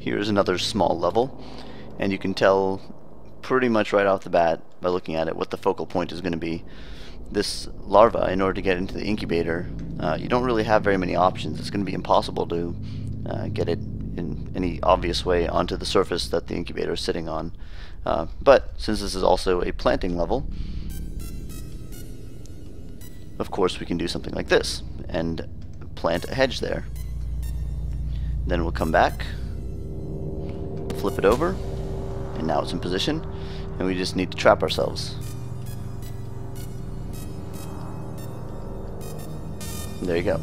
Here's another small level, and you can tell pretty much right off the bat by looking at it what the focal point is going to be. This larva, in order to get into the incubator, uh, you don't really have very many options. It's going to be impossible to uh, get it in any obvious way onto the surface that the incubator is sitting on. Uh, but since this is also a planting level, of course we can do something like this and plant a hedge there. Then we'll come back, flip it over, and now it's in position, and we just need to trap ourselves. There you go.